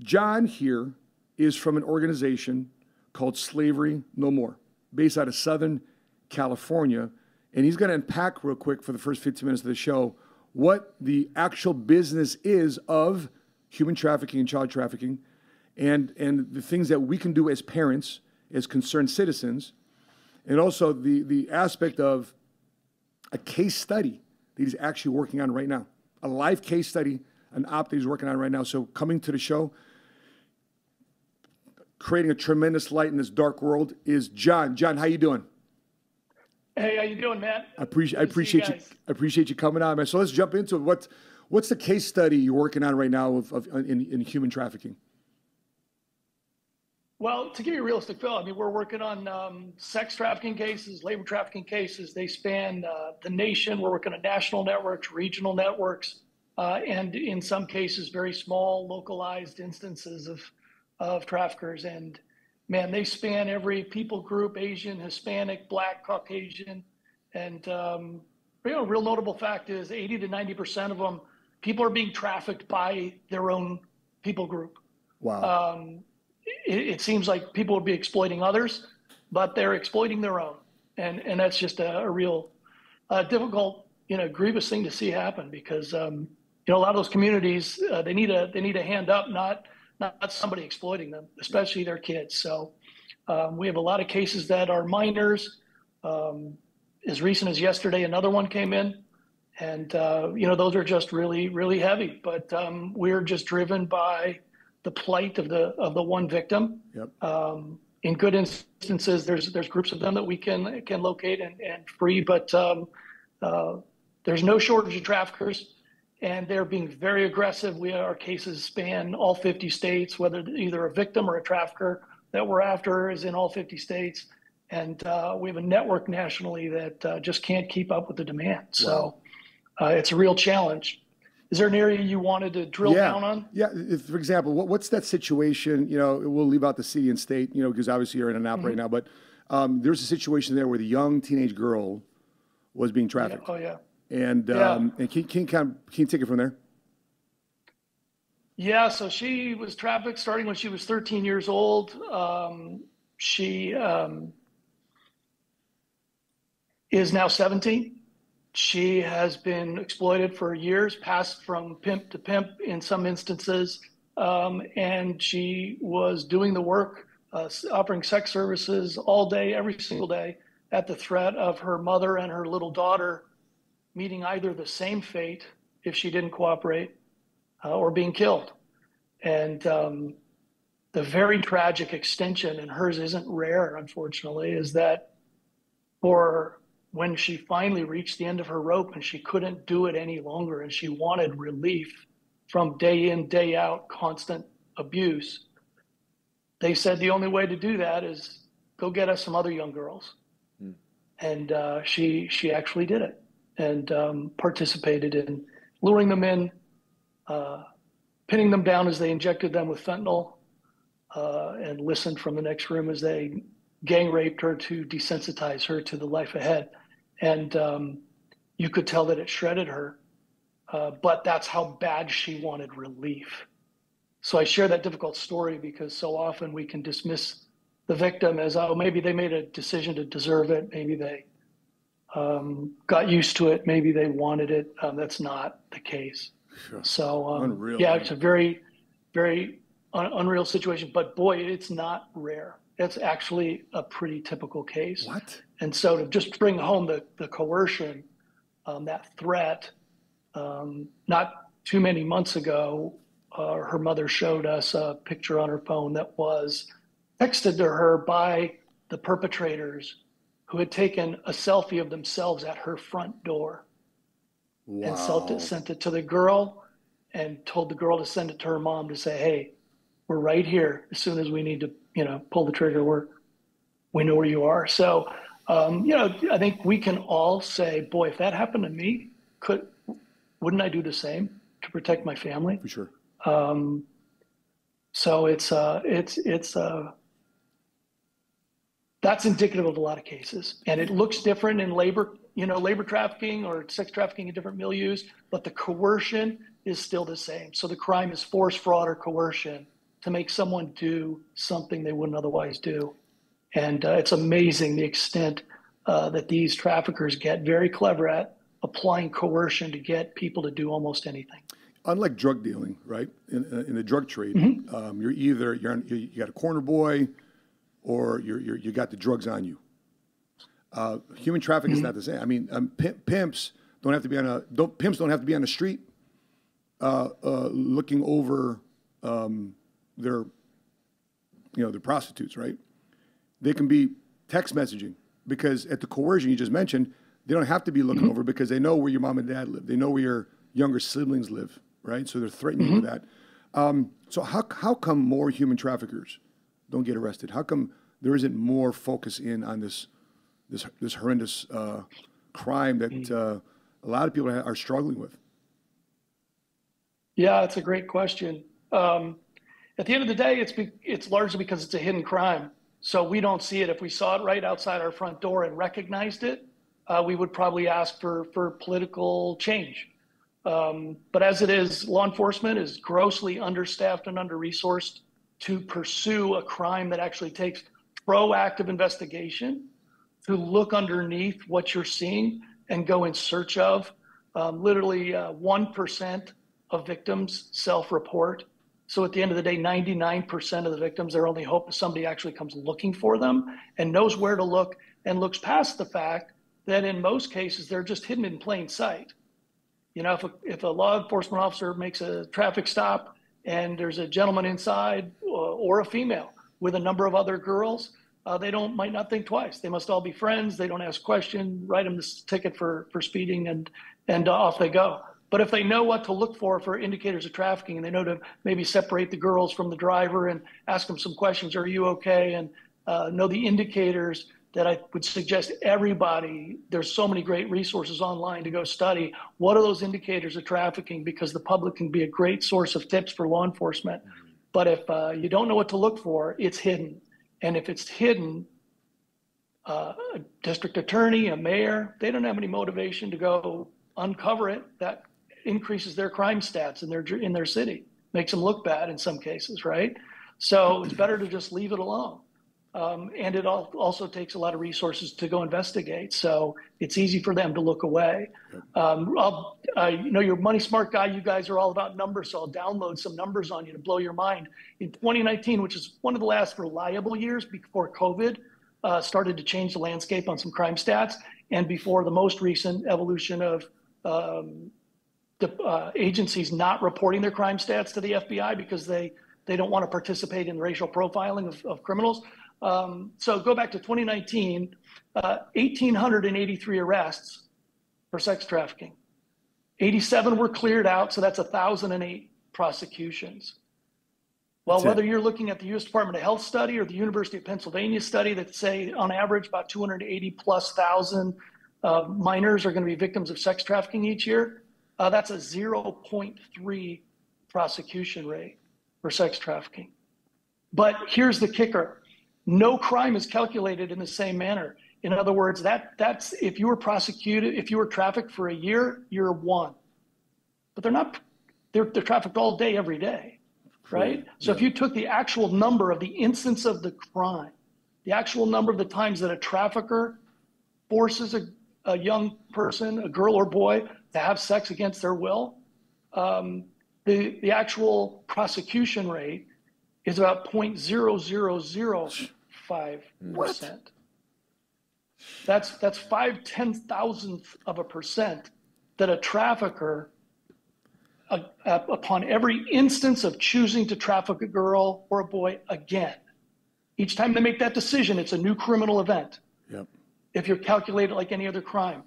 John here is from an organization called Slavery No More, based out of Southern California. And he's going to unpack real quick for the first 15 minutes of the show what the actual business is of human trafficking and child trafficking and, and the things that we can do as parents, as concerned citizens, and also the, the aspect of a case study that he's actually working on right now, a live case study, an op that he's working on right now. So coming to the show, creating a tremendous light in this dark world is John. John, how you doing? Hey, how you doing, man? I appreciate I appreciate you, you I appreciate you coming on, man. So let's jump into it. What what's the case study you're working on right now of, of in, in human trafficking? Well, to give you a realistic feel, I mean, we're working on um, sex trafficking cases, labor trafficking cases. They span uh, the nation. We're working on national networks, regional networks, uh, and in some cases, very small, localized instances of of traffickers. And man, they span every people group: Asian, Hispanic, Black, Caucasian, and um, you know, a real notable fact is 80 to 90 percent of them people are being trafficked by their own people group. Wow. Um, it, it, seems like people would be exploiting others, but they're exploiting their own, and and that's just a, a real uh, difficult, you know, grievous thing to see happen because um, you know a lot of those communities uh, they need a they need a hand up, not not somebody exploiting them, especially their kids. So um, we have a lot of cases that are minors. Um, as recent as yesterday, another one came in, and uh, you know those are just really really heavy. But um, we're just driven by the plight of the of the one victim. Yep. Um, in good instances, there's there's groups of them that we can can locate and, and free, but um, uh, there's no shortage of traffickers, and they're being very aggressive. We our cases span all 50 states, whether either a victim or a trafficker that we're after is in all 50 states, and uh, we have a network nationally that uh, just can't keep up with the demand. So uh, it's a real challenge. Is there an area you wanted to drill yeah. down on? Yeah. If, for example, what, what's that situation? You know, we'll leave out the city and state, you know, because obviously you're in an op mm-hmm. right now. But um, there's a situation there where the young teenage girl was being trafficked. Yeah. Oh yeah. And yeah. Um, and can, can, can, can you take it from there? Yeah. So she was trafficked starting when she was 13 years old. Um, she um, is now 17 she has been exploited for years, passed from pimp to pimp in some instances, um, and she was doing the work, uh, offering sex services all day, every single day, at the threat of her mother and her little daughter meeting either the same fate if she didn't cooperate uh, or being killed. And um, the very tragic extension, and hers isn't rare, unfortunately, is that for when she finally reached the end of her rope and she couldn't do it any longer and she wanted relief from day in, day out, constant abuse, they said the only way to do that is go get us some other young girls. Mm. And uh, she, she actually did it and um, participated in luring them in, uh, pinning them down as they injected them with fentanyl, uh, and listened from the next room as they gang raped her to desensitize her to the life ahead and um, you could tell that it shredded her. Uh, but that's how bad she wanted relief. So I share that difficult story because so often we can dismiss the victim as, oh, maybe they made a decision to deserve it. Maybe they um, got used to it. Maybe they wanted it. Um, that's not the case. Sure. So, um, unreal, yeah, it's a very, very un- unreal situation. But boy, it's not rare. It's actually a pretty typical case. What? And so to just bring home the, the coercion, um, that threat, um, not too many months ago, uh, her mother showed us a picture on her phone that was texted to her by the perpetrators who had taken a selfie of themselves at her front door wow. and sent it, sent it to the girl and told the girl to send it to her mom to say, hey, we're right here. As soon as we need to you know, pull the trigger, we're, we know where you are. So, um, you know, I think we can all say, boy, if that happened to me, could, wouldn't I do the same to protect my family? For sure. Um, so it's, uh, it's, it's, uh, that's indicative of a lot of cases and it looks different in labor, you know, labor trafficking or sex trafficking in different milieus, but the coercion is still the same. So the crime is force, fraud, or coercion to make someone do something they wouldn't otherwise do. And uh, it's amazing the extent uh, that these traffickers get very clever at applying coercion to get people to do almost anything. Unlike drug dealing, right? In, in the drug trade, mm-hmm. um, you're either you're, you got a corner boy, or you're, you're you got the drugs on you. Uh, human trafficking is not the same. I mean, um, pimps don't have to be on a don't, pimps don't have to be on the street uh, uh, looking over um, their you know their prostitutes, right? They can be text messaging because at the coercion you just mentioned, they don't have to be looking mm-hmm. over because they know where your mom and dad live. They know where your younger siblings live, right? So they're threatening mm-hmm. with that. Um, so how how come more human traffickers don't get arrested? How come there isn't more focus in on this this this horrendous uh, crime that mm. uh, a lot of people are struggling with? Yeah, it's a great question. Um, at the end of the day, it's be, it's largely because it's a hidden crime. So we don't see it. If we saw it right outside our front door and recognized it, uh, we would probably ask for for political change. Um, but as it is, law enforcement is grossly understaffed and under resourced to pursue a crime that actually takes proactive investigation to look underneath what you're seeing and go in search of. Um, literally, uh, 1% of victims self report. So at the end of the day, 99% of the victims, their only hope is somebody actually comes looking for them and knows where to look and looks past the fact that in most cases, they're just hidden in plain sight. You know, if a, if a law enforcement officer makes a traffic stop and there's a gentleman inside or, a female with a number of other girls, uh, they don't might not think twice. They must all be friends. They don't ask questions. Write them this ticket for for speeding, and and uh, off they go. But if they know what to look for for indicators of trafficking, and they know to maybe separate the girls from the driver and ask them some questions, "Are you okay?" and uh, know the indicators that I would suggest everybody. There's so many great resources online to go study. What are those indicators of trafficking? Because the public can be a great source of tips for law enforcement. But if uh, you don't know what to look for, it's hidden and if it's hidden, uh, a district attorney, a mayor, they don't have any motivation to go uncover it. That increases their crime stats in their in their city, makes them look bad in some cases, right? So it's better to just leave it alone. Um, and it also takes a lot of resources to go investigate. So it's easy for them to look away. Um, I'll, uh, you know, you're a money smart guy. You guys are all about numbers. So I'll download some numbers on you to blow your mind. In 2019, which is one of the last reliable years before COVID uh, started to change the landscape on some crime stats, and before the most recent evolution of um, the uh, agencies not reporting their crime stats to the FBI because they they don't want to participate in racial profiling of, of criminals. Um, so go back to 2019, uh, 1,883 arrests for sex trafficking. 87 were cleared out, so that's 1,008 prosecutions. Well, that's whether it. you're looking at the U.S. Department of Health study or the University of Pennsylvania study that say on average about 280 plus thousand uh, minors are going to be victims of sex trafficking each year, uh, that's a 0.3 prosecution rate for sex trafficking. But here's the kicker no crime is calculated in the same manner. In other words, that that's if you were prosecuted, if you were trafficked for a year, you're one. But they're not they're, they're trafficked all day, every day, right? So if you took the actual number of the instance of the crime, the actual number of the times that a trafficker forces a, a young person, a girl or boy, to have sex against their will, um, the, the actual prosecution rate is about 0.0005 percent. That's that's five ten thousandth of a percent that a trafficker, uh, uh, upon every instance of choosing to traffic a girl or a boy again, each time they make that decision, it's a new criminal event. Yep. If you're calculated like any other crime,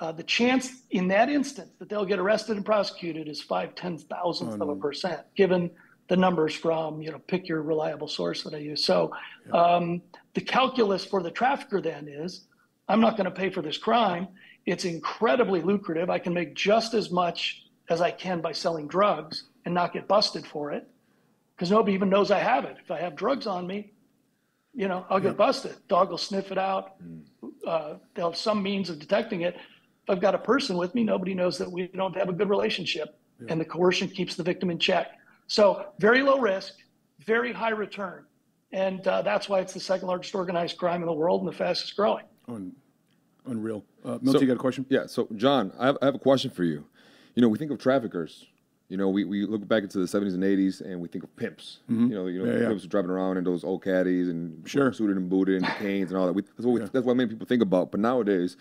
uh, the chance in that instance that they'll get arrested and prosecuted is five ten thousandth oh, of a percent, given the numbers from, you know, pick your reliable source that I use. So um, the calculus for the trafficker then is, I'm not going to pay for this crime. It's incredibly lucrative. I can make just as much as I can by selling drugs and not get busted for it because nobody even knows I have it. If I have drugs on me, you know, I'll get busted. Dog will sniff it out. Mm. Uh, they'll have some means of detecting it. If I've got a person with me, nobody knows that we don't have a good relationship, yeah. and the coercion keeps the victim in check. So very low risk, very high return. And uh, that's why it's the second largest organized crime in the world and the fastest growing. Un- unreal. Uh, Milton, so, you got a question? Yeah. So, John, I have, I have a question for you. You know, we think of traffickers you know, we, we look back into the 70s and 80s and we think of pimps. Mm-hmm. You know, you know, yeah, pimps driving around in those old caddies and sure. suited and booted and canes and all that. We, that's what we, yeah. that's what many people think about. But nowadays,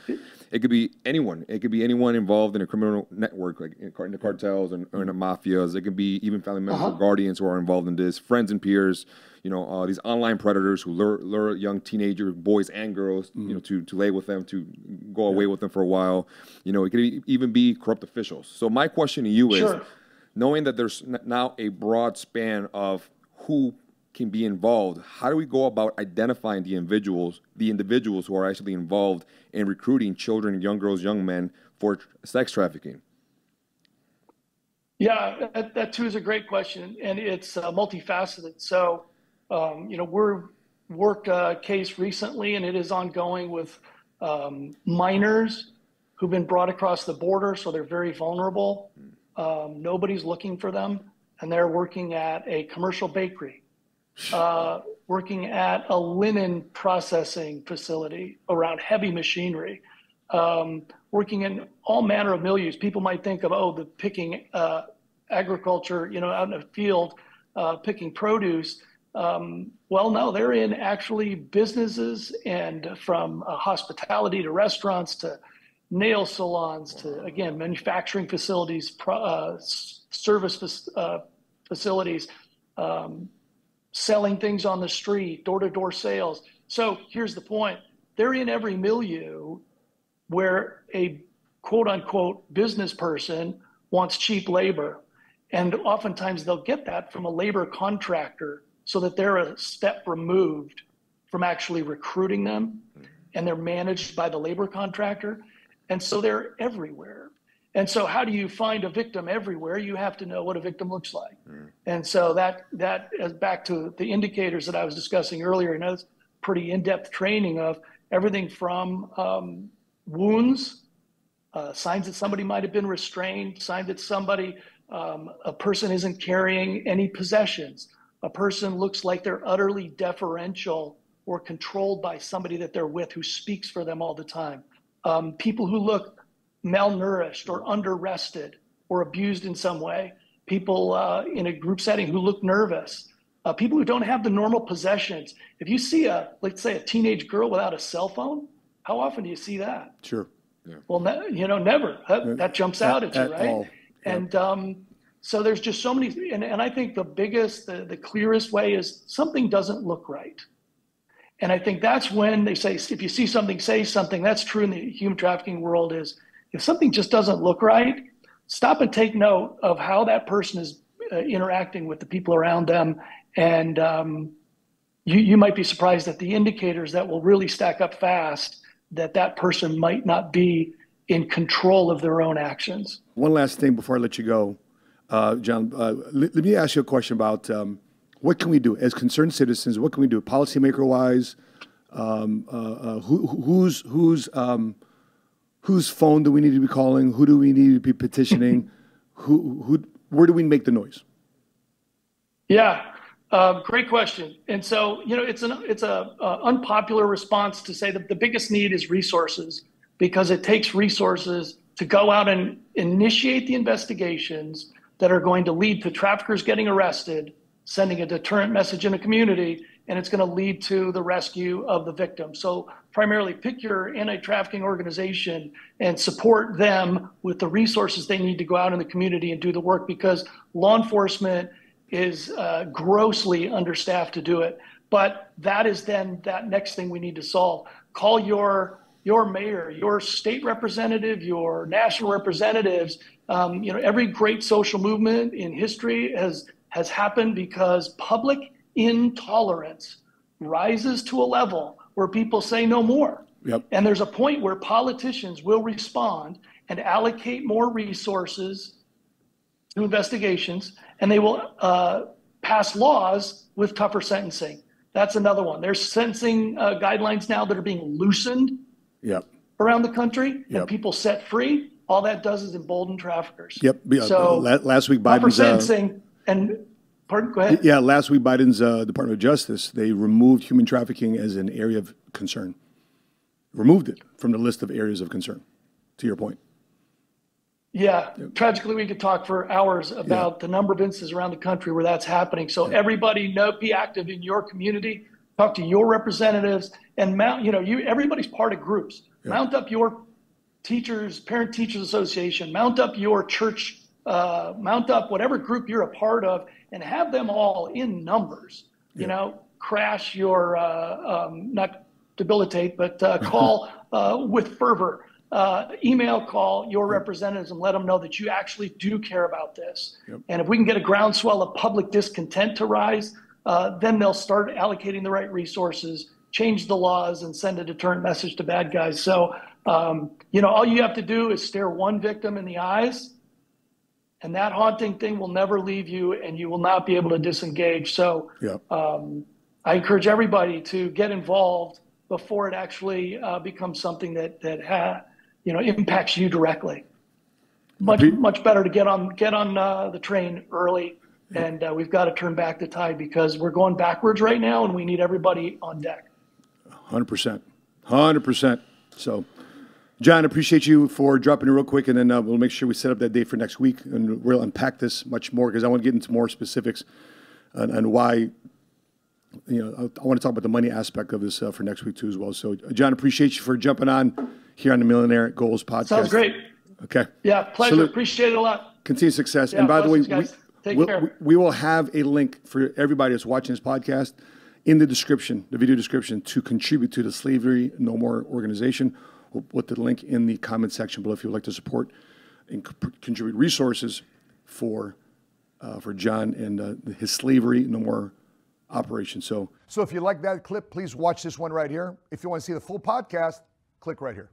it could be anyone. It could be anyone involved in a criminal network, like in, in the cartels and or in the mafias. It could be even family members uh-huh. or guardians who are involved in this, friends and peers. You know, uh, these online predators who lure, lure young teenager boys and girls, mm-hmm. you know, to to lay with them, to go away with them for a while. You know, it could even be corrupt officials. So my question to you sure. is knowing that there's now a broad span of who can be involved, how do we go about identifying the individuals, the individuals who are actually involved in recruiting children, young girls, young men for sex trafficking? Yeah, that, that too is a great question, and it's uh, multifaceted. So, um, you know, we're worked a case recently, and it is ongoing with um, minors who've been brought across the border, so they're very vulnerable. Mm. Um, nobody's looking for them, and they're working at a commercial bakery, uh, working at a linen processing facility around heavy machinery, um, working in all manner of milieux. People might think of, oh, the picking uh, agriculture, you know, out in a field, uh, picking produce. Um, well, no, they're in actually businesses and from uh, hospitality to restaurants to nail salons to again manufacturing facilities, uh, service uh, facilities, um, selling things on the street, door to door sales. So here's the point: they're in every milieu where a quote unquote business person wants cheap labor, and oftentimes they'll get that from a labor contractor, so that they're a step removed from actually recruiting them, and they're managed by the labor contractor. And so they're everywhere. And so how do you find a victim everywhere? You have to know what a victim looks like. Mm. And so that that is back to the indicators that I was discussing earlier. And that's pretty in-depth training of everything from um, wounds, uh, signs that somebody might have been restrained, signs that somebody, um, a person isn't carrying any possessions, a person looks like they're utterly deferential or controlled by somebody that they're with who speaks for them all the time um, people who look malnourished or underrested or abused in some way, people uh, in a group setting who look nervous, uh, people who don't have the normal possessions. If you see a, let's say, a teenage girl without a cell phone, how often do you see that? Sure. Yeah. Well, ne- you know, never. That, that jumps out at, at you, right? And um, so there's just so many, and, and I think the biggest, the, the clearest way is something doesn't look right. And I think that's when they say, if you see something, say something. That's true in the human trafficking world is if something just doesn't look right, stop and take note of how that person is uh, interacting with the people around them. And um, you, you might be surprised at the indicators that will really stack up fast that that person might not be in control of their own actions. One last thing before I let you go, uh, John, uh, let, let, me ask you a question about um, what can we do as concerned citizens? What can we do, policymaker wise? Um, uh, uh, who, who's who's um, whose phone do we need to be calling? Who do we need to be petitioning? who who where do we make the noise? Yeah, uh, great question. And so you know, it's an it's a, a unpopular response to say that the biggest need is resources because it takes resources to go out and initiate the investigations that are going to lead to traffickers getting arrested sending a deterrent message in a community, and it's going to lead to the rescue of the victim. So, primarily pick your anti trafficking organization and support them with the resources they need to go out in the community and do the work because law enforcement is uh, grossly understaffed to do it. But that is then that next thing we need to solve. Call your your mayor, your state representative, your national representatives. Um, you know, every great social movement in history has has happened because public intolerance rises to a level where people say no more. Yep. And there's a point where politicians will respond and allocate more resources to investigations, and they will uh, pass laws with tougher sentencing. That's another one. There's sentencing uh, guidelines now that are being loosened yep. around the country, yep. and people set free. All that does is embolden traffickers. Yep. So uh, last week, Biden's tougher sentencing and Pardon, go ahead. Yeah, last week Biden's uh, Department of Justice they removed human trafficking as an area of concern. Removed it from the list of areas of concern. To your point. Yeah, tragically, we could talk for hours about yeah. the number of instances around the country where that's happening. So yeah. everybody, know, be active in your community, talk to your representatives, and mount. You know, you everybody's part of groups. Mount up your teachers, parent teachers association. Mount up your church. Uh, mount up whatever group you're a part of, and have them all in numbers. You know, crash your uh, um, not debilitate, but uh, call uh, with fervor uh, email, call your representatives and let them know that you actually do care about this. Yep. And if we can get a groundswell of public discontent to rise, uh, then they'll start allocating the right resources, change the laws, and send a deterrent message to bad guys. So, um, you know, all you have to do is stare one victim in the eyes, and that haunting thing will never leave you, and you will not be able to disengage. So, yep. um, I encourage everybody to get involved before it actually uh, becomes something that that ha- you know impacts you directly. Much much better to get on get on uh, the train early, and uh, we've got to turn back the tide because we're going backwards right now, and we need everybody on deck. Hundred percent, hundred percent. So. John, appreciate you for dropping it real quick, and then uh, we'll make sure we set up that date for next week, and we'll unpack this much more because I want to get into more specifics on, on why. You know, I, I, want to talk about the money aspect of this uh, for next week too, as well. So, John, appreciate you for jumping on here on the Millionaire Goals podcast. Sounds great. Okay. Yeah, pleasure. Salute. Appreciate it a lot. Continue success. Yeah, and by the way, we, we'll, we, we will have a link for everybody that's watching this podcast in the description, the video description, to contribute to the Slavery No More organization. We'll put the link in the comment section below if you would like to support and contribute resources for uh, for John and uh, his Slavery No More operation. So, so if you like that clip, please watch this one right here. If you want to see the full podcast, click right here.